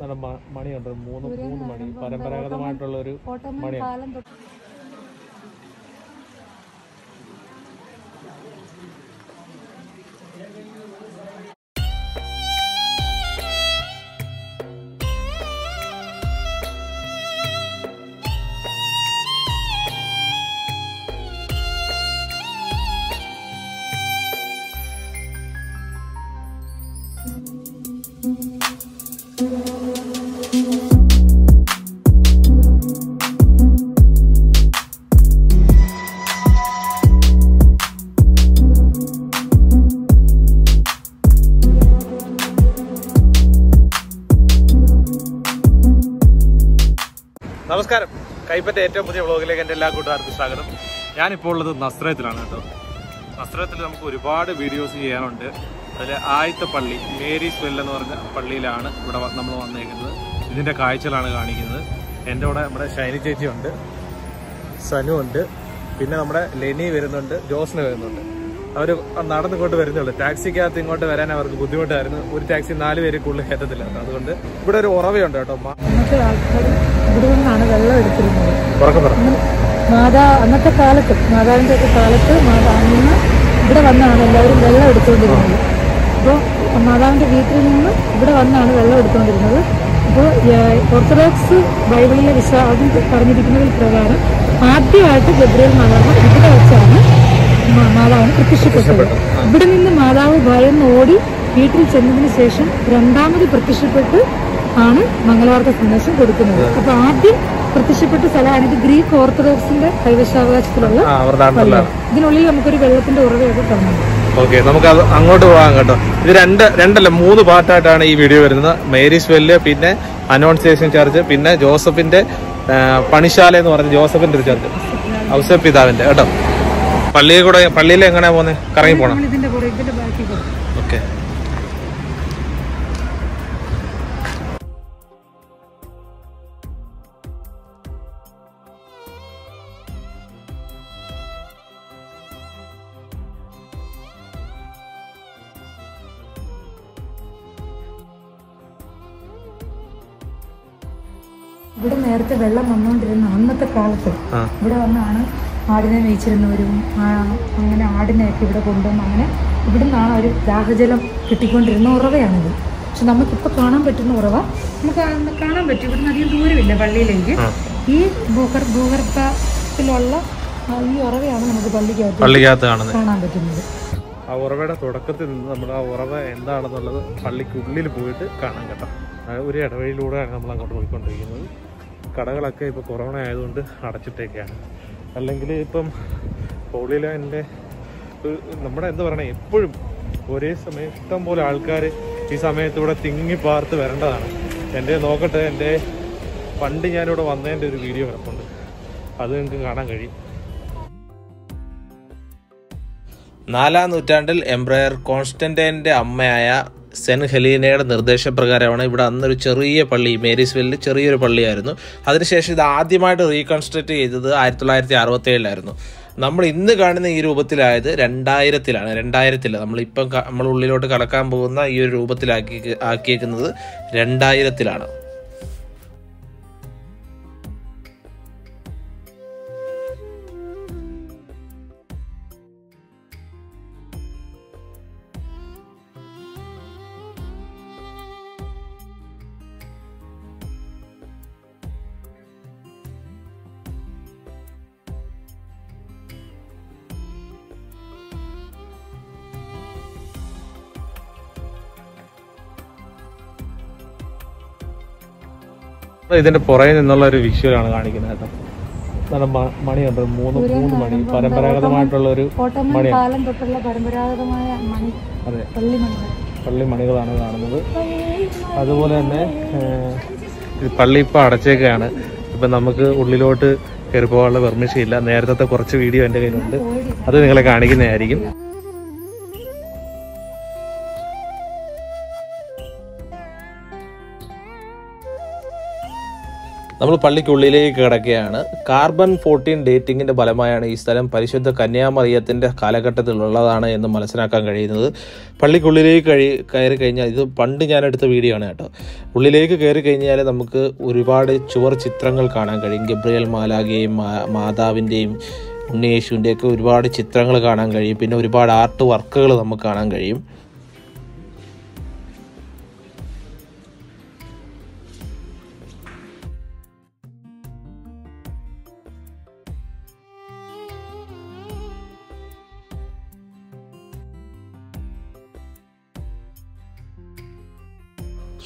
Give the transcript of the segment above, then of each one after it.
നല്ല മണിയുണ്ട്. മൂന്ന് മൂന്ന് മണി. പരമ്പരാഗതമായിട്ടുള്ള ഒരു മണിയാണ്. thank തൊട്ട് നമസ്കാരം. കൈപ്പറ്റ ഏറ്റവും പുതിയ വ്ളോഗിലേക്ക് എന്റെ എല്ലാ കൂട്ടുകാർക്കും സ്വാഗതം. ഞാനിപ്പോൾ ഉള്ളത് നസ്രയത്തിലാണ് കേട്ടോ. നസ്രയത്തിൽ നമുക്ക് ഒരുപാട് വീഡിയോസ് ചെയ്യാനുണ്ട്. അതിൽ ആദ്യത്തെ പള്ളി മേരീസ് വെൽ എന്ന് പറഞ്ഞ പള്ളിയിലാണ് ഇവിടെ നമ്മൾ വന്നേക്കുന്നത്. ഇതിന്റെ കാഴ്ചകളാണ് കാണിക്കുന്നത്. എന്റെ കൂടെ നമ്മുടെ ഷൈനി ചേച്ചി ഉണ്ട്. സനു ഉണ്ട്. പിന്നെ നമ്മുടെ ലെനി വരുന്നുണ്ട്. ജോസ്ന വരുന്നുണ്ട്. അവർ നടന്നിങ്ങോട്ട് വരുന്നുള്ളൂ. ടാക്സിക്കകത്ത് ഇങ്ങോട്ട് വരാൻ അവർക്ക് ബുദ്ധിമുട്ടായിരുന്നു. ഒരു ടാക്സി നാല് പേര് കൂടുതൽ കയറ്റത്തില്ല. അതുകൊണ്ട് ഇവിടെ ഒരു ഉറവയുണ്ട് കേട്ടോ ആൾക്കാർ ഇവിടെ നിന്നാണ് വെള്ളം എടുത്തിരുന്നത്. മാതാ അന്നത്തെ കാലത്ത് മാതാവിന്റെ ഒക്കെ കാലത്ത് മാതാ അന്ന് ഇവിടെ വന്നാണ് എല്ലാവരും വെള്ളം എടുത്തുകൊണ്ടിരുന്നത്. അപ്പോൾ മാതാവിന്റെ വീട്ടിൽ നിന്ന് ഇവിടെ വന്നാണ് വെള്ളം എടുത്തുകൊണ്ടിരുന്നത്. അപ്പോൾ ഓർത്തഡോക്സ് ബൈബിളിലെ വിശ്വാസം പറഞ്ഞിരിക്കുന്നതിൽ പ്രകാരം ആദ്യമായിട്ട് ഗബ്രിയൽ മാതാവ് ഇവിടെ വെച്ചാണ് മാതാവിന് പ്രത്യക്ഷപ്പെട്ടത്. ഇവിടെ നിന്ന് മാതാവ് ഭയന്ന് ഓടി വീട്ടിൽ ചെന്നതിന് ശേഷം രണ്ടാമത് പ്രത്യക്ഷപ്പെട്ട് ആണ് മംഗളവാർത്ത സന്ദേശം കൊടുക്കുന്നത്. അപ്പൊ ആദ്യം പ്രത്യക്ഷപ്പെട്ട സ്ഥലമാണ് ഇത് ഗ്രീക്ക് ഓർത്തഡോക്സിന്റെ കൈവശാവകാശത്തിലുള്ള ഇതിനുള്ളിൽ നമുക്കൊരു വെള്ളത്തിന്റെ ഉറവയൊക്കെ കാണുന്നുണ്ട് ഓക്കെ നമുക്ക് അത് അങ്ങോട്ട് പോകാം കേട്ടോ. ഇത് രണ്ട് രണ്ടല്ല മൂന്ന് പാർട്ടായിട്ടാണ് ഈ വീഡിയോ വരുന്നത്. മേരീസ് വെല്ല് പിന്നെ അനോൺസിയേഷൻ ചർച്ച് പിന്നെ ജോസഫിന്റെ പണിശാല എന്ന് പറഞ്ഞ ജോസഫിന്റെ ഒരു ചർച്ച് ഔസഫ് പിതാവിന്റെ കേട്ടോ. പള്ളിയിൽ കൂടെ പള്ളിയിൽ എങ്ങനെയാ പോകുന്നത് കറങ്ങി പോണം. ഇവിടെ നേരത്തെ വെള്ളം വന്നുകൊണ്ടിരുന്ന അന്നത്തെ കാലത്ത് ഇവിടെ വന്നാണ് ആടിനെ മേയിച്ചിരുന്നവരും അങ്ങനെ ആടിനെയൊക്കെ ഇവിടെ കൊണ്ടുവന്ന് അങ്ങനെ ഇവിടെ നിന്നാണ് അവർ ദാഹജലം കിട്ടിക്കൊണ്ടിരുന്ന ഉറവയാണിത്. പക്ഷെ നമുക്കിപ്പോൾ കാണാൻ പറ്റുന്ന ഉറവ നമുക്ക് കാണാൻ- പറ്റും. ഇവിടെ അധികം ദൂരമില്ല പള്ളിയിലേക്ക്. ഈ ഭൂഗർ ഭൂഗർഭത്തിലുള്ള ഈ ഉറവയാണ് നമുക്ക് പള്ളിക്കകത്ത് കാണാൻ പറ്റുന്നത്. ആ ഉറവയുടെ തുടക്കത്തിൽ നിന്ന് നമ്മൾ ആ ഉറവ എന്താണെന്നുള്ളത് പള്ളിക്കുള്ളിൽ പോയിട്ട് കാണാൻ കേട്ടോ. ഒരു ഇടവഴിയിലൂടെയാണ് നമ്മൾ അങ്ങോട്ട് പോയിക്കൊണ്ടിരിക്കുന്നത്. കടകളൊക്കെ ഇപ്പോൾ കൊറോണ ആയതുകൊണ്ട് അടച്ചിട്ടേക്കാണ്. അല്ലെങ്കിൽ ഇപ്പം പോളിലൈന്റെ നമ്മുടെ എന്താ പറയണേ എപ്പോഴും ഒരേ സമയം ഇഷ്ടം പോലെ ആൾക്കാർ ഈ സമയത്ത് ഇവിടെ തിങ്ങി പാർത്ത് വരേണ്ടതാണ്. എന്റെ നോക്കട്ടെ എന്റെ പണ്ട് ഞാനിവിടെ വന്നതിന്റെ ഒരു വീഡിയോ കിടപ്പുണ്ട്. അത് നിങ്ങൾക്ക് കാണാൻ കഴിയും. നാലാം നൂറ്റാണ്ടിൽ എംബ്രയർ കോൺസ്റ്റന്റൈന്റെ അമ്മയായ സെൻ ഹെലീനയുടെ നിർദ്ദേശപ്രകാരമാണ് ഇവിടെ അന്നൊരു ചെറിയ പള്ളി മേരീസ് വെല്ലിൽ ചെറിയൊരു പള്ളിയായിരുന്നു. അതിനുശേഷം ഇത് ആദ്യമായിട്ട് റീകൺസ്ട്രക്ട് ചെയ്തത് ആയിരത്തി തൊള്ളായിരത്തി അറുപത്തി ഏഴിലായിരുന്നു നമ്മൾ ഇന്ന് കാണുന്ന ഈ രൂപത്തിലായത് രണ്ടായിരത്തിലാണ്. രണ്ടായിരത്തിൽ നമ്മളിപ്പം നമ്മൾ ഉള്ളിലോട്ട് കടക്കാൻ പോകുന്ന ഈ ഒരു രൂപത്തിലാക്കി ആക്കിയേക്കുന്നത് രണ്ടായിരത്തിലാണ്. ഇതിന്റെ പുറകെ നിന്നുള്ള ഒരു വിഷ്വലാണ് കാണിക്കുന്നത് കേട്ടോ. നല്ല മണിയുണ്ട്. മൂന്ന് മൂന്ന് മണി. പരമ്പരാഗതമായിട്ടുള്ള ഒരു ഓട്ടോമൻ കാലം തൊട്ടുള്ള പരമ്പരാഗതമായ മണി. അതെ. പള്ളി മണികളാണ് കാണുന്നത്. അതുപോലെ തന്നെ പള്ളി ഇപ്പോൾ അടച്ചേക്കാണ്. ഇപ്പം നമുക്ക് ഉള്ളിലോട്ട് കയറി പോകാനുള്ള പെർമിഷൻ ഇല്ല. നേരത്തെ കുറച്ച് വീഡിയോ എന്റെ കയ്യിലുണ്ട്. അത് നിങ്ങളെ കാണിക്കുന്നതായിരിക്കും. നമ്മൾ പള്ളിക്കുള്ളിലേക്ക് കിടക്കുകയാണ്. കാർബൺ ഫോർട്ടീൻ ഡേറ്റിങ്ങിന്റെ ഫലമായാണ് ഈ സ്ഥലം പരിശുദ്ധ കന്യാമറിയത്തിന്റെ കാലഘട്ടത്തിലുള്ളതാണ് എന്ന് മനസ്സിലാക്കാൻ കഴിയുന്നത്. പള്ളിക്കുള്ളിലേക്ക് കഴി കയറി കഴിഞ്ഞാൽ ഇത് പണ്ട് ഞാൻ എടുത്ത വീഡിയോ ആണ് കേട്ടോ. ഉള്ളിലേക്ക് കയറി കഴിഞ്ഞാൽ നമുക്ക് ഒരുപാട് ചുവർ ചിത്രങ്ങൾ കാണാൻ കഴിയും. ഗബ്രിയൽ മാലാഗയും മാതാവിന്റെയും ഉണ്ണിയേശുവിന്റെയൊക്കെ ഒരുപാട് ചിത്രങ്ങൾ കാണാൻ കഴിയും. പിന്നെ ഒരുപാട് ആർട്ട് വർക്കുകൾ നമുക്ക് കാണാൻ കഴിയും.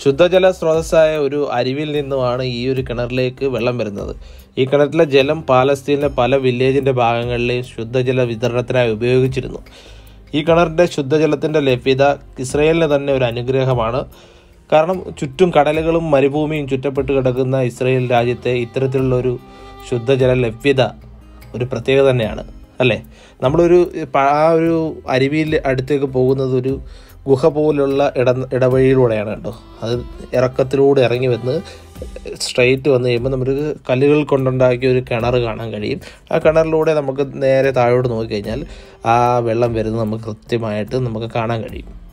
ശുദ്ധജല സ്രോതസ്സായ ഒരു അരുവിൽ നിന്നുമാണ് ഈ ഒരു കിണറിലേക്ക് വെള്ളം വരുന്നത്. ഈ കിണറ്റിലെ ജലം പാലസ്തീനിലെ പല വില്ലേജിന്റെ ഭാഗങ്ങളിലെയും ശുദ്ധജല വിതരണത്തിനായി ഉപയോഗിച്ചിരുന്നു. ഈ കിണറിന്റെ ശുദ്ധജലത്തിന്റെ ലഭ്യത ഇസ്രയേലിന് തന്നെ ഒരു അനുഗ്രഹമാണ്. കാരണം ചുറ്റും കടലുകളും മരുഭൂമിയും ചുറ്റപ്പെട്ട് കിടക്കുന്ന ഇസ്രയേൽ രാജ്യത്തെ ഇത്തരത്തിലുള്ള ഒരു ശുദ്ധജല ലഭ്യത ഒരു പ്രത്യേകത തന്നെയാണ് അല്ലേ? നമ്മളൊരു ആ ഒരു അരുവിയിൽ അടുത്തേക്ക് പോകുന്നത് ഒരു ഗുഹ പോലുള്ള ഇട ഇടവഴിയിലൂടെയാണ് കേട്ടോ. അത് ഇറക്കത്തിലൂടെ ഇറങ്ങി വന്ന് സ്ട്രെയിറ്റ് വന്ന് കഴിയുമ്പോൾ നമുക്ക് കല്ലുകൾ കൊണ്ടുണ്ടാക്കിയ ഒരു കിണർ കാണാൻ കഴിയും. ആ കിണറിലൂടെ നമുക്ക് നേരെ താഴോട്ട് നോക്കിക്കഴിഞ്ഞാൽ ആ വെള്ളം വരുന്നത് നമുക്ക് കൃത്യമായിട്ട് നമുക്ക് കാണാൻ കഴിയും.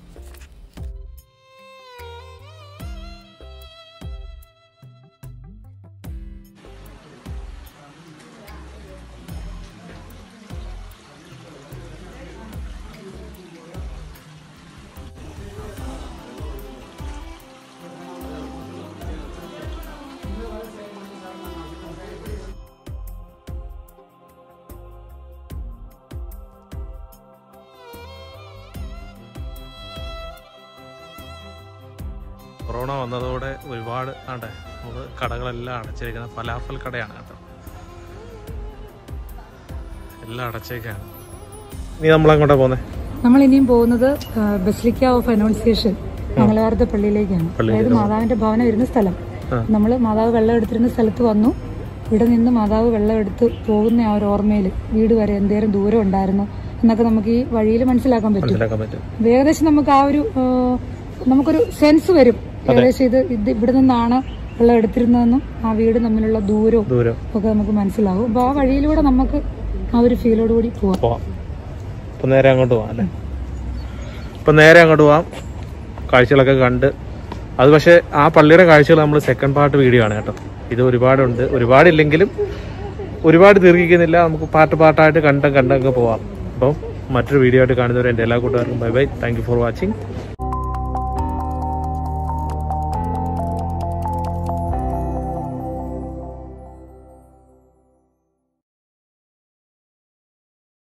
കൊറോണ വന്നതോടെ ഒരുപാട് ആട്ടെ നമുക്ക് കടകളെല്ലാം അടച്ചിരിക്കുന്ന ഫലാഫൽ കടയാണ് കേട്ടോ. എല്ലാം അടച്ചേക്കാണ്. ഇനി നമ്മൾ അങ്ങോട്ടാ പോകുന്നത് നമ്മൾ ഇനിയും പോകുന്നത് ബസ്ലിക്ക ഓഫ് അനൗൺസിയേഷൻ മംഗളവാരത്തെ പള്ളിയിലേക്കാണ്. അതായത് മാതാവിന്റെ ഭവനം വരുന്ന സ്ഥലം. നമ്മൾ മാതാവ് വെള്ളം എടുത്തിരുന്ന സ്ഥലത്ത് വന്നു. ഇവിടെ നിന്ന് മാതാവ് വെള്ളം എടുത്ത് പോകുന്ന ആ ഒരു ഓർമ്മയിൽ വീട് വരെ എന്തേലും ദൂരം ഉണ്ടായിരുന്നു എന്നൊക്കെ നമുക്ക് ഈ വഴിയിൽ മനസ്സിലാക്കാൻ പറ്റും. ഏകദേശം നമുക്ക് ആ ഒരു നമുക്കൊരു സെൻസ് വരും. ഏകദേശം ഇത് ഇത് ഇവിടെ നിന്നാണ് വെള്ളം എടുത്തിരുന്നതെന്നും ആ വീട് തമ്മിലുള്ള ദൂരവും ദൂരം. ഒക്കെ നമുക്ക് മനസ്സിലാവും. അപ്പൊ ആ വഴിയിലൂടെ നമുക്ക് ആ ഒരു ഫീലോട് കൂടി പോവാം. നേരെ അങ്ങോട്ട് പോവാം അല്ലേ? അപ്പം നേരെ അങ്ങോട്ട് പോവാം. കാഴ്ചകളൊക്കെ കണ്ട്. അത് പക്ഷേ ആ പള്ളിയുടെ കാഴ്ചകൾ നമ്മൾ സെക്കൻഡ് പാർട്ട് വീഡിയോ ആണ് കേട്ടോ. ഇത് ഒരുപാടുണ്ട്. ഒരുപാടില്ലെങ്കിലും ഒരുപാട് ദീർഘിക്കുന്നില്ല. നമുക്ക് പാർട്ട് പാർട്ടായിട്ട് കണ്ടും കണ്ടൊക്കെ പോവാം. അപ്പം മറ്റൊരു വീഡിയോ ആയിട്ട് കാണുന്നവരെ എന്റെ എല്ലാ കൂട്ടുകാർക്കും bye bye thank for watching